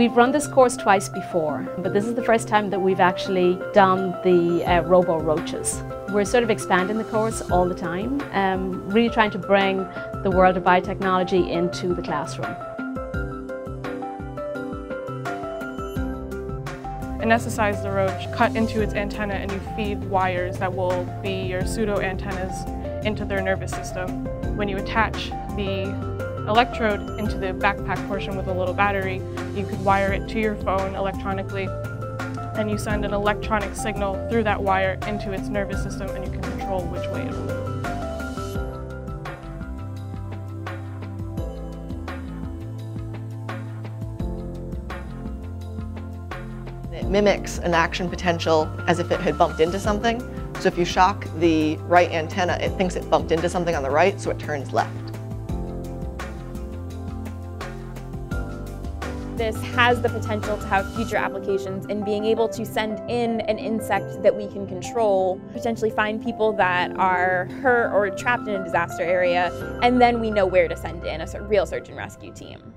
We've run this course twice before, but this is the first time that we've actually done the uh, robo roaches. We're sort of expanding the course all the time, um, really trying to bring the world of biotechnology into the classroom. Anesthetize the roach, cut into its antenna and you feed wires that will be your pseudo antennas into their nervous system. When you attach the electrode into the backpack portion with a little battery, you could wire it to your phone electronically and you send an electronic signal through that wire into its nervous system and you can control which way it will move. It mimics an action potential as if it had bumped into something. So if you shock the right antenna, it thinks it bumped into something on the right, so it turns left. This has the potential to have future applications in being able to send in an insect that we can control, potentially find people that are hurt or trapped in a disaster area, and then we know where to send in a real search and rescue team.